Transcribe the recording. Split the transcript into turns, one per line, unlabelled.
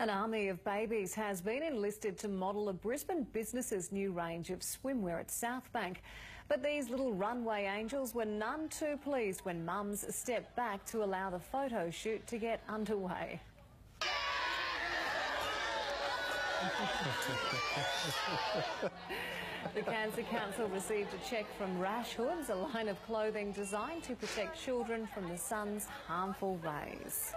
An army of babies has been enlisted to model a Brisbane business's new range of swimwear at Southbank. But these little runway angels were none too pleased when mums stepped back to allow the photo shoot to get underway. the Cancer Council received a cheque from Rashoodz, a line of clothing designed to protect children from the sun's harmful rays.